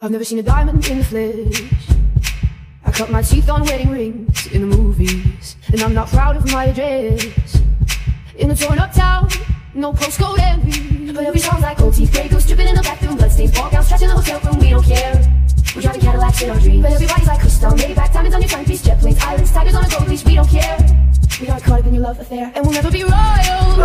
I've never seen a diamond in the flesh. I cut my teeth on wedding rings in the movies, and I'm not proud of my address. In a torn up town, no postcode envy. But every song's like old teeth, Grey Goose dripping in the bathroom, bloodstains, ball gowns, trash in the hotel room. We don't care. We're driving Cadillacs in our dreams. But everybody's like Cristal, Maybach, diamonds on your timepiece, jet planes, islands, tigers on a gold leash. We don't care. We aren't caught up in your love affair, and we'll never be royal